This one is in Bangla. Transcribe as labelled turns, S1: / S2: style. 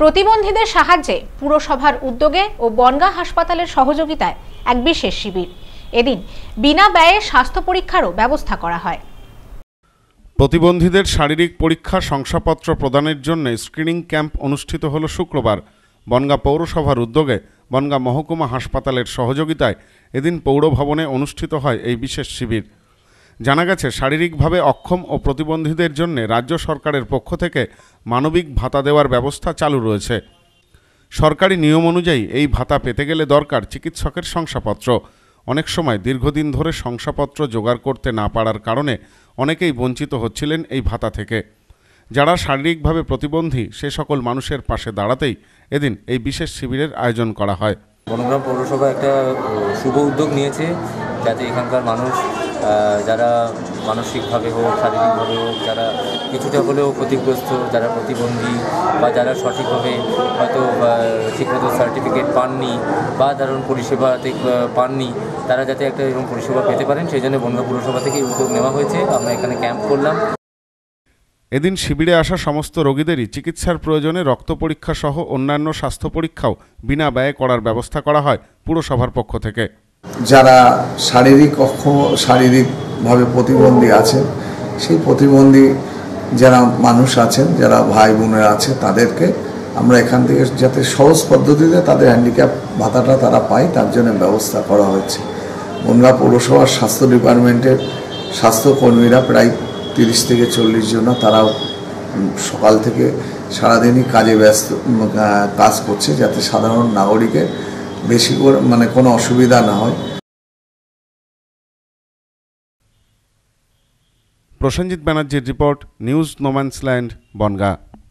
S1: প্রতিবন্ধীদের সাহায্যে পুরসভার উদ্যোগে ও বনগাঁ হাসপাতালের সহযোগিতায় এক বিশেষ শিবির। এদিন বিনা ব্যয়ে স্বাস্থ্য পরীক্ষারও ব্যবস্থা করা হয়।
S2: প্রতিবন্ধীদের শারীরিক পরীক্ষা শংসাপত্র প্রদানের জন্য স্ক্রিনিং ক্যাম্প অনুষ্ঠিত হল শুক্রবার। বনগাঁ পৌরসভার উদ্যোগে বনগাঁ মহকুমা হাসপাতালের সহযোগিতায় এদিন পৌর ভবনে অনুষ্ঠিত হয় এই বিশেষ শিবির। জানা গেছে, শারীরিকভাবে অক্ষম ও প্রতিবন্ধীদের জন্য রাজ্য সরকারের পক্ষ থেকে মানবিক ভাতা দেওয়ার ব্যবস্থা চালু রয়েছে। সরকারি নিয়ম অনুযায়ী এই ভাতা পেতে গেলে দরকার চিকিৎসকের শংসাপত্র। অনেক সময় দীর্ঘদিন ধরে শংসাপত্র জোগাড় করতে না পারার কারণে অনেকেই বঞ্চিত হচ্ছিলেন এই ভাতা থেকে। যারা শারীরিকভাবে প্রতিবন্ধী, সে সকল মানুষের পাশে দাঁড়াতেই এদিন এই বিশেষ শিবিরের আয়োজন করা হয়।
S3: বনগ্রাম পৌরসভা একটা শুভ উদ্যোগ নিয়েছে, যাতে এখানকার মানুষ যারা মানসিকভাবে হোক, শারীরিকভাবে হোক, যারা কিছুটা হলেও ক্ষতিগ্রস্ত, যারা প্রতিবন্ধী বা যারা সঠিকভাবে হয়তো ঠিকমতো সার্টিফিকেট পাননি বা ধরুন পরিষেবাতে পাননি, তারা যাতে একটা এরকম পরিষেবা পেতে পারেন, সেই জন্য বনগাঁ পুরসভা থেকে উদ্যোগ নেওয়া হয়েছে। আমরা এখানে ক্যাম্প করলাম।
S2: এদিন শিবিরে আসা সমস্ত রোগীদেরই চিকিৎসার প্রয়োজনে রক্ত পরীক্ষা সহ অন্যান্য স্বাস্থ্য পরীক্ষাও বিনা ব্যয়ে করার ব্যবস্থা করা হয় পুরসভার পক্ষ থেকে।
S4: যারা শারীরিক অক্ষ, শারীরিকভাবে প্রতিবন্ধী আছেন, সেই প্রতিবন্ধী যারা মানুষ আছেন, যারা ভাই বোনেরা আছে, তাদেরকে আমরা এখান থেকে যাতে সহজ পদ্ধতিতে তাদের হ্যান্ডিক্যাপ ভাতাটা তারা পায়, তার জন্য ব্যবস্থা করা হয়েছে বনগা পৌরসভার স্বাস্থ্য ডিপার্টমেন্টের স্বাস্থ্যকর্মীরা প্রায় তিরিশ থেকে চল্লিশ জন, তারাও সকাল থেকে সারাদিনই কাজে ব্যস্ত কাজ করছে, যাতে সাধারণ নাগরিকের বেশি করে মানে কোনো অসুবিধা না হয়।
S2: প্রসেনজিৎ ব্যানার্জির রিপোর্ট নিউজ নোম্যান্সল্যান্ড বনগাঁ।